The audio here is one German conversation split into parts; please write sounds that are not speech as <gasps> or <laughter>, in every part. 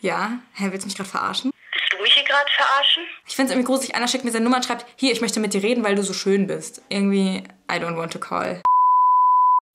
Ja, hä, willst du mich gerade verarschen? Willst du mich hier gerade verarschen? Ich finde es irgendwie gruselig, einer schickt mir seine Nummer und schreibt, hier, ich möchte mit dir reden, weil du so schön bist. Irgendwie, I don't want to call.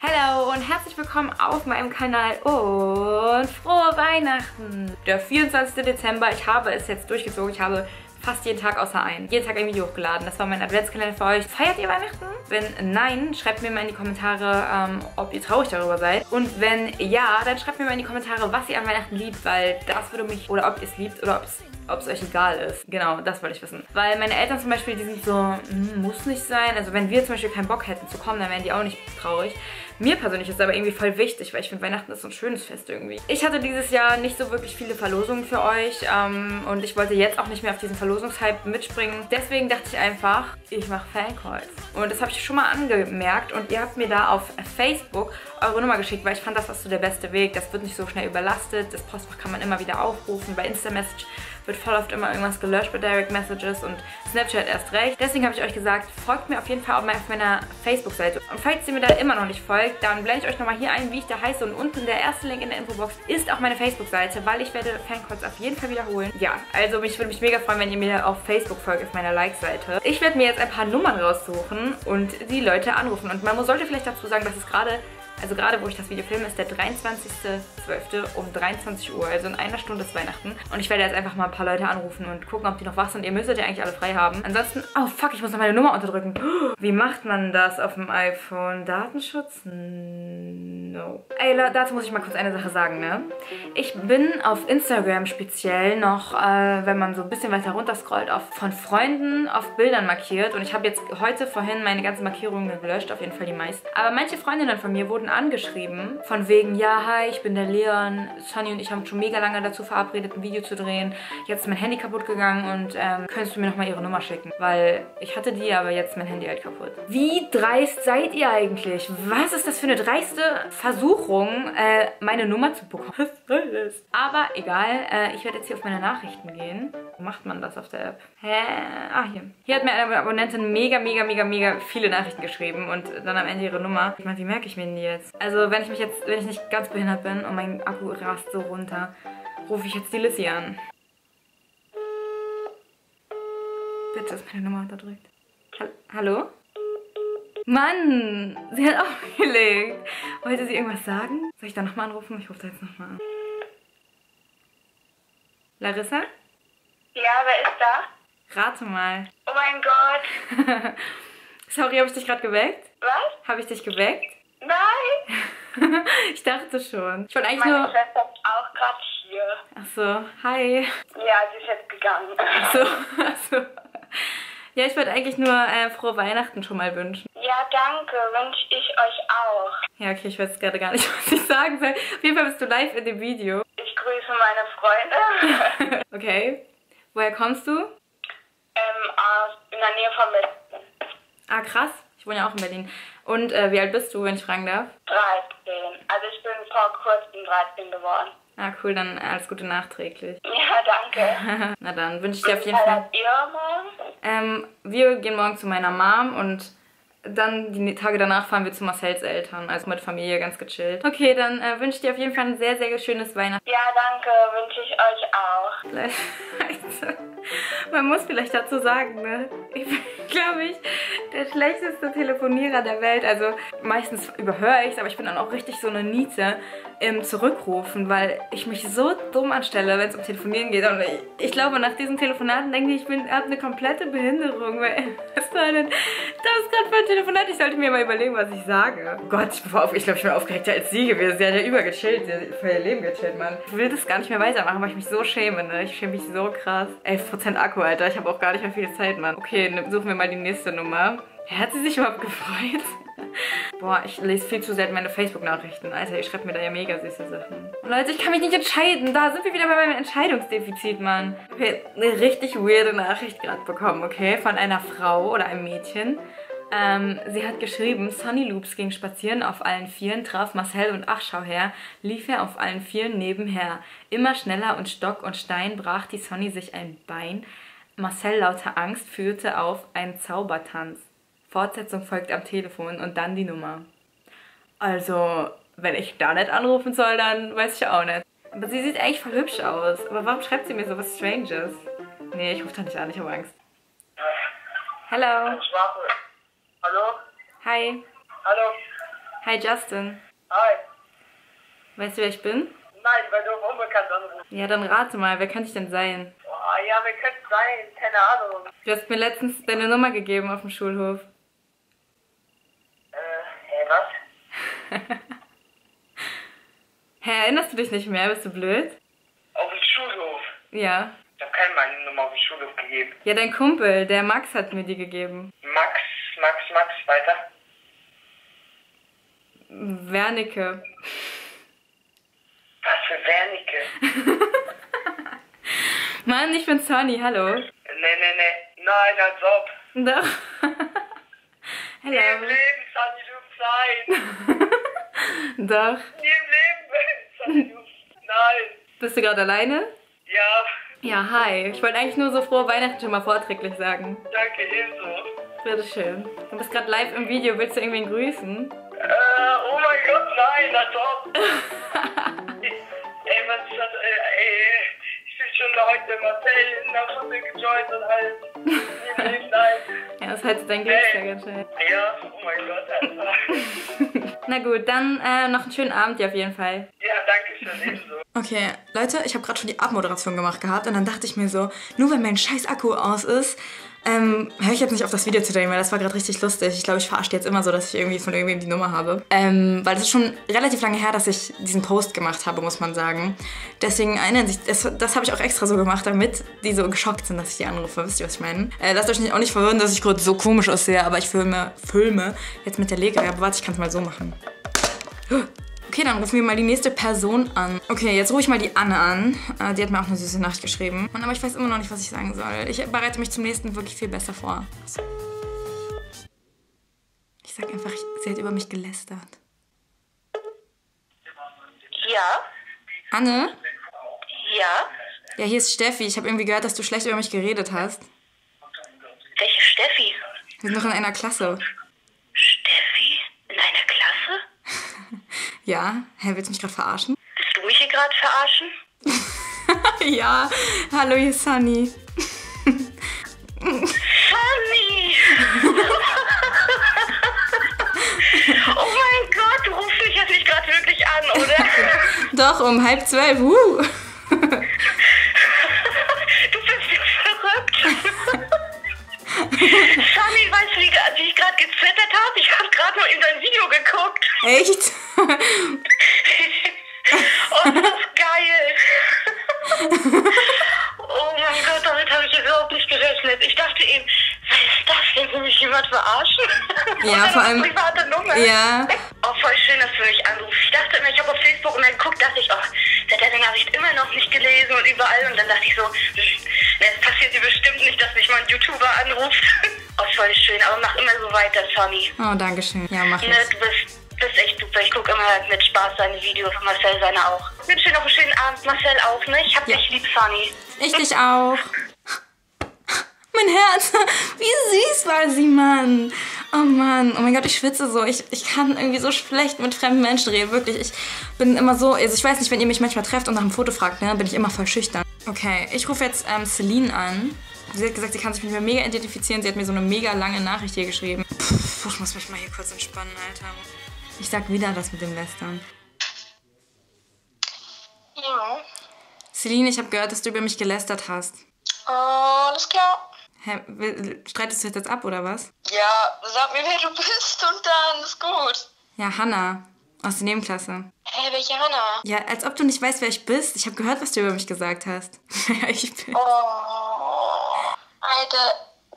Hallo und herzlich willkommen auf meinem Kanal und frohe Weihnachten. Der 24. Dezember, ich habe es jetzt durchgezogen, ich habe fast jeden Tag außer einen. Jeden Tag ein Video hochgeladen. Das war mein Adventskalender für euch. Feiert ihr Weihnachten? Wenn nein, schreibt mir mal in die Kommentare, ähm, ob ihr traurig darüber seid. Und wenn ja, dann schreibt mir mal in die Kommentare, was ihr an Weihnachten liebt, weil das würde mich, oder ob ihr es liebt oder ob es ob es euch egal ist. Genau, das wollte ich wissen. Weil meine Eltern zum Beispiel, die sind so, hm, muss nicht sein. Also wenn wir zum Beispiel keinen Bock hätten zu kommen, dann wären die auch nicht traurig. Mir persönlich ist es aber irgendwie voll wichtig, weil ich finde, Weihnachten ist so ein schönes Fest irgendwie. Ich hatte dieses Jahr nicht so wirklich viele Verlosungen für euch ähm, und ich wollte jetzt auch nicht mehr auf diesen Verlosungshype mitspringen. Deswegen dachte ich einfach, ich mache Fancalls. Und das habe ich schon mal angemerkt und ihr habt mir da auf Facebook eure Nummer geschickt, weil ich fand, das war so der beste Weg. Das wird nicht so schnell überlastet. Das Postfach kann man immer wieder aufrufen. Bei Insta-Message wird voll oft immer irgendwas gelöscht bei Direct Messages und Snapchat erst recht. Deswegen habe ich euch gesagt, folgt mir auf jeden Fall auf meiner Facebook-Seite. Und falls ihr mir da immer noch nicht folgt, dann blende ich euch nochmal hier ein, wie ich da heiße. Und unten der erste Link in der Infobox ist auch meine Facebook-Seite, weil ich werde Fancalls auf jeden Fall wiederholen. Ja, also ich würde mich mega freuen, wenn ihr mir auf Facebook folgt, auf meiner Like-Seite. Ich werde mir jetzt ein paar Nummern raussuchen und die Leute anrufen. Und man sollte vielleicht dazu sagen, dass es gerade also gerade wo ich das Video filme, ist der 23.12. um 23 Uhr. Also in einer Stunde ist Weihnachten. Und ich werde jetzt einfach mal ein paar Leute anrufen und gucken, ob die noch wach sind. Ihr müsstet ja eigentlich alle frei haben. Ansonsten, oh fuck, ich muss noch meine Nummer unterdrücken. <gasps> Wie macht man das auf dem iPhone? Datenschutz? No. Ey, dazu muss ich mal kurz eine Sache sagen, ne? Ich bin auf Instagram speziell noch, äh, wenn man so ein bisschen weiter runter scrollt, auf, von Freunden auf Bildern markiert. Und ich habe jetzt heute vorhin meine ganzen Markierungen gelöscht, auf jeden Fall die meisten. Aber manche Freundinnen von mir wurden angeschrieben. Von wegen, ja, hi, ich bin der Leon. Sunny und ich haben schon mega lange dazu verabredet, ein Video zu drehen. Jetzt ist mein Handy kaputt gegangen und ähm, könntest du mir nochmal ihre Nummer schicken? Weil ich hatte die, aber jetzt ist mein Handy halt kaputt. Wie dreist seid ihr eigentlich? Was ist das für eine dreiste Versuchung, äh, meine Nummer zu bekommen? Was soll das? Aber egal, äh, ich werde jetzt hier auf meine Nachrichten gehen. Wo macht man das auf der App? Hä? Ah, hier. Hier hat mir eine Abonnentin mega, mega, mega, mega viele Nachrichten geschrieben und dann am Ende ihre Nummer. Ich meine, wie merke ich mir denn die jetzt? Also, wenn ich mich jetzt, wenn ich nicht ganz behindert bin und mein Akku rast so runter, rufe ich jetzt die Lissy an. Bitte ist meine Nummer unterdrückt. Ha Hallo? Mann, sie hat <laughs> aufgelegt. Wollte sie irgendwas sagen? Soll ich da nochmal anrufen? Ich rufe da jetzt nochmal an. Larissa? Ja, wer ist da? Rate mal. Oh mein Gott. <laughs> Sorry, habe ich dich gerade geweckt? Was? Habe ich dich geweckt? Nein. <laughs> ich dachte schon. Ich wollte eigentlich Meine nur... Schwester ist auch gerade hier. Ach so, hi. Ja, sie ist jetzt gegangen. Ach so, ach so. Ja, ich wollte eigentlich nur äh, frohe Weihnachten schon mal wünschen. Danke. Wünsche ich euch auch. Ja, okay, ich weiß gerade gar nicht, <laughs> was ich sagen soll. Auf jeden Fall bist du live in dem Video. Ich grüße meine Freunde. <laughs> Okay. Woher kommst du? ähm, aus, in der Nähe von Berlin. Ah, krass. Ich wohne ja auch in Berlin. Und äh, wie alt bist du, wenn ich fragen darf? 13. Also ich bin vor kurzem 13 geworden. Ah, cool, dann alles Gute nachträglich. <laughs> Ja, danke. Na dann wünsche ich dir auf jeden Was Fall. habt ihr morgen? Ähm, wir gehen morgen zu meiner Mom und dann die Tage danach fahren wir zu Marcells Eltern, also mit Familie ganz gechillt. Okay, dann äh, wünsche ich dir auf jeden Fall ein sehr, sehr schönes Weihnachten. Ja, danke. Wünsche ich euch auch. <laughs> Man muss vielleicht dazu sagen, ne? Ich bin, <laughs> glaube ich, der schlechteste Telefonierer der Welt. Also meistens überhöre ich es, aber ich bin dann auch richtig so eine Niete im Zurückrufen, weil ich mich so dumm anstelle, wenn es um Telefonieren geht. Und ich, ich glaube, nach diesen Telefonaten denke ich, ich habe eine komplette Behinderung, weil <laughs> was war denn das gerade für Telefonat? Ich sollte mir mal überlegen, was ich sage. Oh Gott, ich, bin auf, ich glaube, ich bin aufgeregter als sie gewesen. Sie hat ja übergechillt, sie hat für ihr Leben gechillt, Mann. Ich will das gar nicht mehr weitermachen, weil ich mich so schäme, ne? Ich schäme mich so krass. 11% Akku, Alter. Ich habe auch gar nicht mehr viel Zeit, Mann. Okay, ne, suchen wir mal die nächste Nummer. Hat sie sich überhaupt gefreut? <laughs> Boah, ich lese viel zu selten meine Facebook-Nachrichten. Alter, ihr schreibt mir da ja mega süße Sachen. Leute, ich kann mich nicht entscheiden. Da sind wir wieder bei meinem Entscheidungsdefizit, Mann. Ich habe hier eine richtig weirde Nachricht gerade bekommen, okay? Von einer Frau oder einem Mädchen. Ähm, sie hat geschrieben, Sunny Loops ging spazieren auf allen Vieren, traf Marcel und ach schau her, lief er auf allen Vieren nebenher. Immer schneller und Stock und Stein brach die Sonny sich ein Bein. Marcel lauter Angst führte auf einen Zaubertanz. Fortsetzung folgt am Telefon und dann die Nummer. Also, wenn ich da nicht anrufen soll, dann weiß ich auch nicht. Aber sie sieht eigentlich voll hübsch aus. Aber warum schreibt sie mir so was Stranges? Nee, ich rufe da nicht an, ich habe Angst. Hello. Hallo? Hi. Hallo? Hi Justin. Hi. Weißt du, wer ich bin? Nein, weil du auf unbekannt anrufst. Ja, dann rate mal, wer kann ich denn sein? Oh, ja, wer könnte sein? Keine Ahnung. Du hast mir letztens deine Nummer gegeben auf dem Schulhof. Äh, hä, was? <laughs> Hä, erinnerst du dich nicht mehr? Bist du blöd? Auf dem Schulhof. Ja. Ich hab keine meine Nummer auf dem Schulhof gegeben. Ja, dein Kumpel, der Max hat mir die gegeben. Max, weiter. Wernicke. Was für Wernicke? <laughs> Mann, ich bin Sonny, hallo. Nee, nee, nee. Nein, als ob. Doch. <laughs> Nie im. Leben, Sunny, du Fein. Doch. Nie im Leben, Sunny, du Nein. Bist du gerade alleine? Ja, Ja, hi. Ich wollte eigentlich nur so frohe Weihnachten schon mal vorträglich sagen. danke, ebenso. Bitteschön. Du bist gerade live im Video. Willst du irgendwen grüßen? Äh, oh mein Gott, nein, als ob. ey, was ist das? Äh, ey, ich bin schon heute Marcel in der Runde gejoint und halt. Im <laughs> Leben, nein. Ja, das ist halt dein Geburtstag anscheinend. Ja, oh mein Gott, Alter. <laughs> Na gut, dann äh, noch einen schönen Abend dir auf jeden Fall. Ja, danke schön, ebenso. Okay, Leute, ich habe gerade schon die Abmoderation gemacht gehabt und dann dachte ich mir so, nur weil mein scheiß Akku aus ist, ähm, höre ich jetzt nicht auf das Video zu drehen, weil das war gerade richtig lustig. Ich glaube, ich verarsche jetzt immer so, dass ich irgendwie von irgendwem die Nummer habe. Ähm, weil das ist schon relativ lange her, dass ich diesen Post gemacht habe, muss man sagen. Deswegen erinnern sich, das, das habe ich auch extra so gemacht, damit die so geschockt sind, dass ich die anrufe. Wisst ihr, was ich meine? Äh, lasst euch nicht, auch nicht verwirren, dass ich gerade so komisch aussehe, aber ich filme, filme jetzt mit der Lege. Aber warte, ich kann es mal so machen. Okay, dann rufen wir mal die nächste Person an. Okay, jetzt rufe ich mal die Anne an. Äh, die hat mir auch eine süße Nachricht geschrieben. Und aber ich weiß immer noch nicht, was ich sagen soll. Ich bereite mich zum nächsten wirklich viel besser vor. Ich sag einfach, sie hat über mich gelästert. Ja, Anne? ja. Ja, hier ist Steffi. Ich habe irgendwie gehört, dass du schlecht über mich geredet hast. Welche Steffi? Wir sind noch in einer Klasse. Steffi? In einer Klasse? Ja? Hä, willst du mich gerade verarschen? Willst du mich hier gerade verarschen? <laughs> ja. Hallo, hier ist Sunny. Sunny! oh mein Gott, du rufst mich jetzt nicht gerade wirklich an, oder? <laughs> Doch, um halb zwölf. Uh. Private Nummer. ja. Oh, voll schön, dass du mich anrufst. Ich dachte immer, ich habe auf Facebook und dann geguckt, dachte ich, oh, der hat deine Nachricht immer noch nicht gelesen und überall. Und dann dachte ich so, hm, ne, es passiert dir bestimmt nicht, dass mich mal ein YouTuber anruft. <laughs> oh, voll schön, aber mach immer so weiter, Sonny. Oh, danke schön. Ja, mach ich. Ne, du bist, bist echt super. Ich gucke immer mit Spaß deine Videos und Marcel seine auch. Ich wünsche dir noch einen schönen Abend, Marcel auch, ne? Ich hab Ja. dich lieb, Sonny. Ich dich auch. <laughs> Mein Herz, wie süß war sie, Mann. Oh Mann, oh mein Gott, ich schwitze so. Ich, ich kann irgendwie so schlecht mit fremden Menschen reden, wirklich. Ich bin immer so, also ich weiß nicht, wenn ihr mich manchmal trefft und nach einem Foto fragt, ne, bin ich immer voll schüchtern. Okay, ich rufe jetzt ähm, Celine an. Sie hat gesagt, sie kann sich mit mir mega identifizieren. Sie hat mir so eine mega lange Nachricht hier geschrieben. Puh, ich muss mich mal hier kurz entspannen, Alter. Ich sag wieder das mit dem Lästern. Ja. Celine, ich habe gehört, dass du über mich gelästert hast. Alles klar. Hä, streitest du jetzt ab oder was? Ja, sag mir, wer du bist und dann ist gut. Ja, Hanna. Aus der Nebenklasse. Hey, welche Hanna? Ja, als ob du nicht weißt, wer ich bist. Ich habe gehört, was du über mich gesagt hast. <laughs> Wer ich bin. Oh, Alter,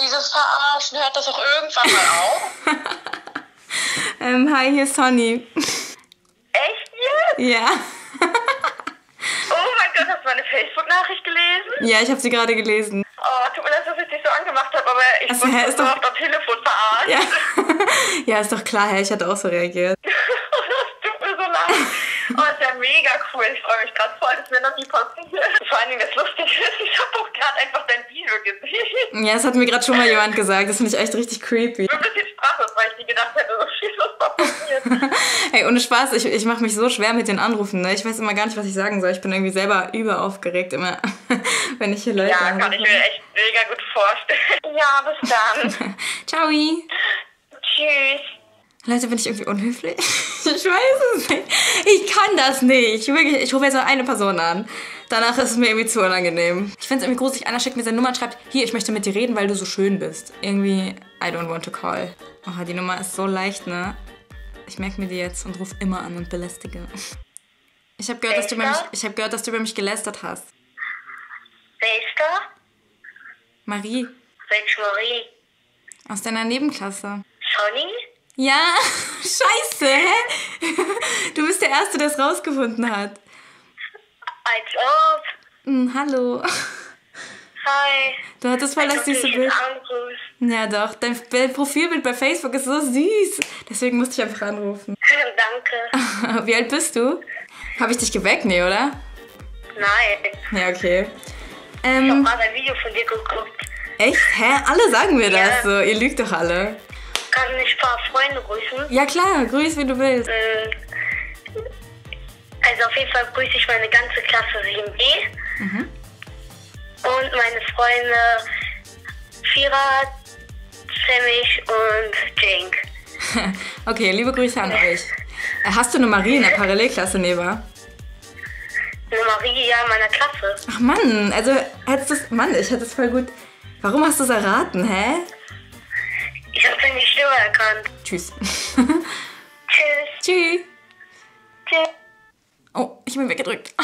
dieses Verarschen, hört das auch irgendwann mal auf? <laughs> Ähm, hi, hier ist Sonny. Echt jetzt? Ja. <laughs> Oh mein Gott, hast du meine Facebook-Nachricht gelesen? Ja, ich habe sie gerade gelesen. Oh, tut mir leid, dass angemacht habe, aber ich Ach so, wurde doch- oft am Telefon verarscht. Ja. <laughs> ja, ist doch klar, hä? Ich hatte auch so reagiert. <laughs> das tut mir so leid. Oh, ist ja mega cool. Ich freue mich gerade voll. Das ist mir noch nie passiert. Vor allen Dingen, das Lustige ist, ich habe auch gerade einfach dein Video gesehen. Ja, das hat mir gerade schon mal jemand gesagt. Das finde ich echt richtig creepy. Ich bin ein bisschen sprachlos, weil ich nie gedacht hätte, so viel ist <laughs> passiert. Hey, ohne Spaß, ich, ich mache mich so schwer mit den Anrufen. Ne? Ich weiß immer gar nicht, was ich sagen soll. Ich bin irgendwie selber überaufgeregt immer, <laughs> wenn ich hier Leute Ja, kann anrufe. ich mir echt mega gut vorstellen. <laughs> Ja, bis dann. Ciao. Tschüss. Leute, bin ich irgendwie unhöflich? Ich weiß es nicht. Ich kann das nicht. Wirklich, ich rufe jetzt nur eine Person an. Danach ist es mir irgendwie zu unangenehm. Ich finde es irgendwie gruselig. Einer schickt mir seine Nummer und schreibt, hier, ich möchte mit dir reden, weil du so schön bist. Irgendwie, I don't want to call. Oh, die Nummer ist so leicht, ne? Ich merke mir die jetzt und rufe immer an und belästige. Ich habe gehört, dass du über mich, ich habe gehört, dass du über mich gelästert hast. Wer ist da? Marie, Welche Marie? aus deiner Nebenklasse. Sonny? Ja, <laughs> scheiße, hä? Du bist der Erste, der es rausgefunden hat. Als ob. Hm, hallo. Hi. Du hattest voll das süße Bild. Ja doch, dein Profilbild bei Facebook ist so süß. Deswegen musste ich einfach anrufen. <laughs> Danke. <laughs> Wie alt bist du? Habe ich dich geweckt? Nee, oder? Nein. Ja, okay. Ich habe Ähm, gerade ein Video von dir geguckt. echt? Hä? Alle sagen mir das Ja. so. Ihr lügt doch alle. Kann ich ein paar Freunde grüßen? Ja klar, grüß, wie du willst. Ähm, Also auf jeden Fall grüße ich meine ganze Klasse 7b. Mhm. Und meine Freunde Fira, Semisch und Jink. <laughs> Okay, liebe Grüße an euch. Äh, Hast du eine Marie in der Parallelklasse, Neva? Eine Marie, ja, meiner Klasse. Ach Mann, also hättest du's... Mann, ich hätte es voll gut... Warum hast du es erraten, hä? Ich habe seine Stimme erkannt. Tschüss. Tschüss. <laughs> Tschüss. Tschüss. Oh, ich bin weggedrückt.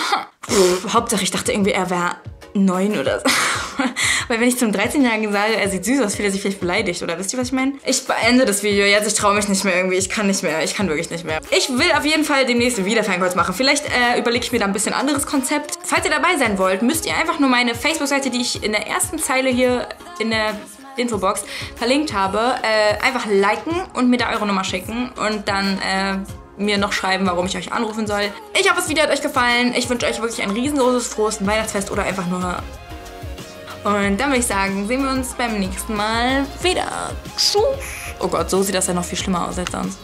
<laughs> Hauptsache, ich dachte irgendwie, er wäre neun oder so. <laughs> Weil wenn ich zum 13-Jährigen sage, er sieht süß aus, fühlt er sich vielleicht beleidigt. Oder wisst ihr, was ich meine? Ich beende das Video jetzt. Ich traue mich nicht mehr irgendwie. Ich kann nicht mehr. Ich kann wirklich nicht mehr. Ich will auf jeden Fall demnächst einen Wiederfeinkurs machen. Vielleicht äh, überlege ich mir da ein bisschen anderes Konzept. Falls ihr dabei sein wollt, müsst ihr einfach nur meine Facebook-Seite, die ich in der ersten Zeile hier in der Infobox verlinkt habe, äh, einfach liken und mir da eure Nummer schicken und dann äh, mir noch schreiben, warum ich euch anrufen soll. Ich hoffe, das Video hat euch gefallen. Ich wünsche euch wirklich ein riesengroßes, frohes Weihnachtsfest oder einfach nur... Und dann würde ich sagen, sehen wir uns beim nächsten Mal wieder. Tschüss. Oh Gott, so sieht das ja noch viel schlimmer aus als sonst.